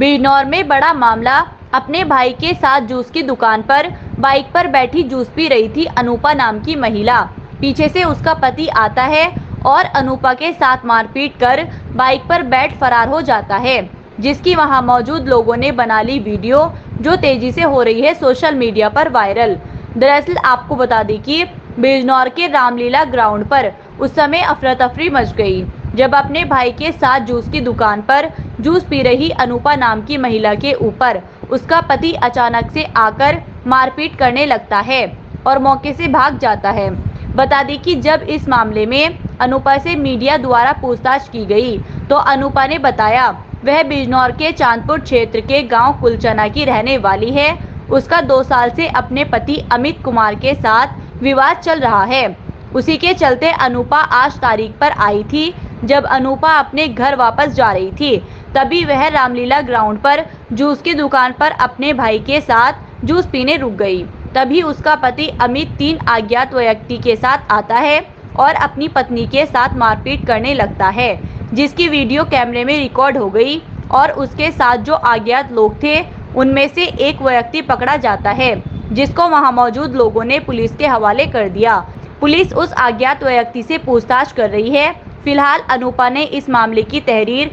बिजनौर में बड़ा मामला। अपने भाई के साथ जूस की दुकान पर, बाइक पर बैठी जूस पी रही थी अनूपा नाम की महिला। पीछे से उसका पति आता है और अनूपा के साथ मारपीट कर बाइक पर बैठ फरार हो जाता है, जिसकी वहाँ मौजूद लोगों ने बना ली वीडियो, जो तेज़ी से हो रही है सोशल मीडिया पर वायरल। दरअसल आपको बता दें कि बिजनौर के रामलीला ग्राउंड पर उस समय अफरा तफरी मच गई। जब अपने भाई के साथ जूस की दुकान पर जूस पी रही अनुपा नाम की महिला के ऊपर, उसका पति अचानक से आकर मारपीट करने लगता है और मौके से भाग जाता है। बता दें कि जब इस मामले में अनुपा से मीडिया द्वारा पूछताछ की गई तो अनुपा ने बताया, वह बिजनौर के चांदपुर क्षेत्र के गाँव कुलचना की रहने वाली है। उसका दो साल से अपने पति अमित कुमार के साथ विवाद चल रहा है। उसी के चलते अनुपा आज तारीख पर आई थी जब अनूपा अपने घर वापस जा रही थी, तभी वह रामलीला ग्राउंड पर जूस की दुकान पर अपने भाई के साथ जूस पीने रुक गई। तभी उसका पति अमित तीन अज्ञात व्यक्ति के साथ आता है और अपनी पत्नी के साथ मारपीट करने लगता है, जिसकी वीडियो कैमरे में रिकॉर्ड हो गई और उसके साथ जो अज्ञात लोग थे, उनमें से एक व्यक्ति पकड़ा जाता है, जिसको वहाँ मौजूद लोगों ने पुलिस के हवाले कर दिया। पुलिस उस अज्ञात व्यक्ति से पूछताछ कर रही है फ़िलहाल अनुपा ने इस मामले की तहरीर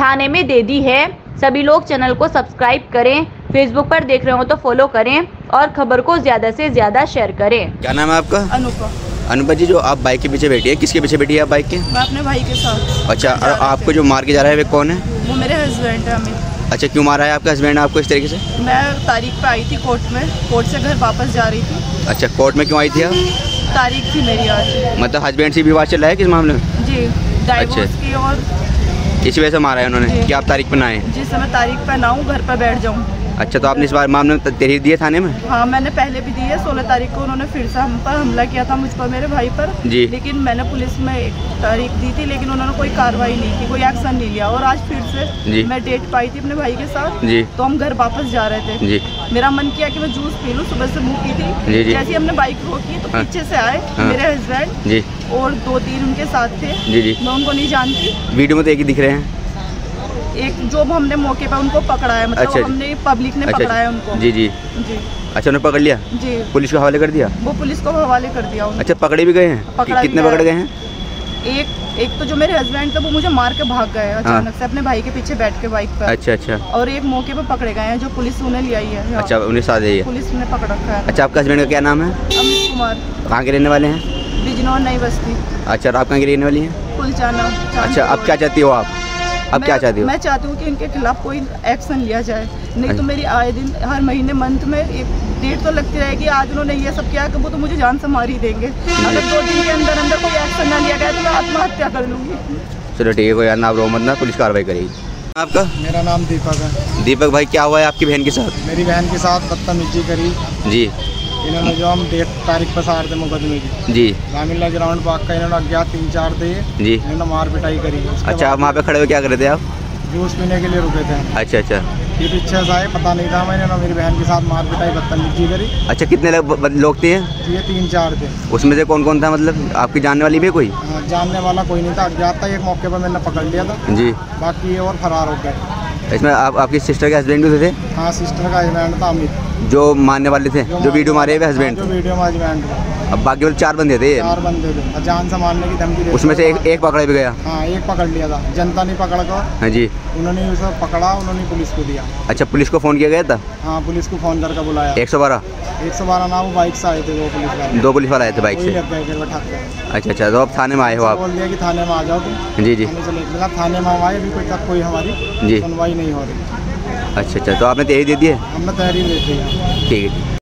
थाने में दे दी है। सभी लोग चैनल को सब्सक्राइब करें फेसबुक पर देख रहे हो तो फॉलो करें और खबर को ज़्यादा से ज़्यादा शेयर करें। क्या नाम है आपका? अनुपा। अनुपा जी जो आप बाइक के पीछे बैठी है किसके पीछे बैठी है आप बाइक के? मैं अपने भाई के साथ। अच्छा और आपको जो मार के जा रहा है वे कौन है? वो मेरे हस्बैंड है अच्छा क्यों मारा है आपका हस्बैंड आपको इस तरीके से? मैं तारीख पे आई थी कोर्ट में। कोर्ट से घर वापस जा रही थी। अच्छा कोर्ट में क्यों आई थी आप? तारीख थी मेरी आज मतलब हस्बैंड से भी चल चला है किस मामले में जी अच्छा। की और इसी वजह से मारा है उन्होंने। कि आप तारीख पर ना आए जिस समय तारीख पर ना हूँ घर पर बैठ जाऊँ अच्छा तो आपने इस बार मामले में तहरीर दी है थाने में हाँ मैंने पहले भी दी है सोलह तारीख को उन्होंने फिर से हम पर हमला किया था मुझ पर मेरे भाई पर जी। लेकिन मैंने पुलिस में एक तारीख दी थी लेकिन उन्होंने कोई कार्रवाई नहीं की कोई एक्शन नहीं लिया और आज फिर जी। से मैं डेट पाई थी अपने भाई के साथ जी तो हम घर वापस जा रहे थे जी मेरा मन किया कि मैं जूस पी लूँ सुबह से मुँह की थी। जैसे हमने बाइक रोकी तो हाँ। पीछे से आए हाँ। मेरे हस्बैंड जी और दो तीन उनके साथ थे जी, जी। मैं उनको नहीं जानती वीडियो में तो एक ही दिख रहे हैं एक जो हमने मौके पर उनको पकड़ा है मतलब अच्छा। हमने पब्लिक ने अच्छा, पकड़ा है उनको। जी जी। जी। अच्छा उन्हें पकड़ लिया? जी। पुलिस को हवाले कर दिया? वो पुलिस को हवाले कर दिया उन्होंने। अच्छा पकड़े भी गए हैं? पकड़ा कितने पकड़ गए हैं? एक एक तो जो मेरे हस्बैंड थे वो मुझे मार के भाग गए अचानक से अपने भाई के पीछे बैठ के बाइक पर। अच्छा अच्छा। और एक मौके पर पकड़े गए हैं जो पुलिस उन्हें ले आई है। अच्छा उन्हें साथ है पुलिस ने पकड़ रखा है। अच्छा आपका हस्बैंड का क्या नाम है? अमित कुमार। कहाँ के रहने वाले हैं? बिजनौर नई बस्ती। अच्छा आप कहाँ की रहने वाली हैं? कुलचाना। अच्छा अब क्या चाहती हो आप? अब क्या चाहती हो? मैं चाहती हूँ कि इनके खिलाफ कोई एक्शन लिया जाए। नहीं तो अच्छा। मेरी आए दिन हर महीने मंथ में एक डेट तो लगती रहेगी आज उन्होंने ये सब किया कि वो तो मुझे जान से मार ही देंगे। अगर दो दिन के अंदर अंदर कोई एक्शन ना लिया गया तो मैं आत्महत्या कर लूँगी। चलो ठीक है कोई यार ना आप रो मत ना पुलिस कार्रवाई करेगी आपका? मेरा नाम दीपक है। दीपक भाई क्या हुआ है आपकी बहन के साथ? मेरी बहन के साथ बदतमीजी करी। जी। इन्होंने जो हम डेट तारीख पर सार थे मुकदमे की जी रामिला ग्राउंड पार्क का इन्होंने अज्ञात तीन चार थे जी इन्होंने मार पिटाई करी अच्छा आप वहाँ पे खड़े हो क्या कर रहे थे आप जूस पीने के लिए रुके थे अच्छा अच्छा ये पीछे से आए पता नहीं था मैंने इन्होंने मेरी बहन के साथ मार पिटाई बदतमीजी करी अच्छा कितने लोग लोग थे ये तीन चार थे उसमें से कौन कौन था मतलब आपकी जानने वाली भी कोई जानने वाला कोई नहीं था अज्ञात था एक मौके पर मैंने पकड़ लिया था जी बाकी ये और फरार हो गए इसमें आप आपकी सिस्टर के हस्बैंड भी थे? हाँ सिस्टर का हस्बैंड था अमित। जो मानने वाले थे जो वीडियो मारे हुए हस्बैंड जो वीडियो मारे हस्बैंड अब बाकी वाले चार बंदे थे चार बंदे थे। जान से मारने की धमकी दे उसमें से एक एक पकड़ा भी गया। हाँ एक पकड़ लिया था। जनता ने पकड़ कर हाँ जी। उन्होंने उसे पकड़ा उन्होंने पुलिस को दिया। अच्छा पुलिस को फ़ोन किया गया था? हाँ पुलिस को फ़ोन करके बुलाया। एक सौ बारह? एक सौ बारह ना वो बाइक से आए थे वो पुलिस वाले। दो पुलिस वाले आए थे बाइक से? अच्छा अच्छा तो अब थाने में आए हो आप? बोल दिया कि थाने में आ जाओ तुम। जी जी। थाने मिला थाने में आए अभी कोई तक कोई हमारी जी। सुनवाई नहीं हो रही। अच्छा अच्छा तो आपने तहरीर दे दी है? हमने तहरीर देती है ठीक है।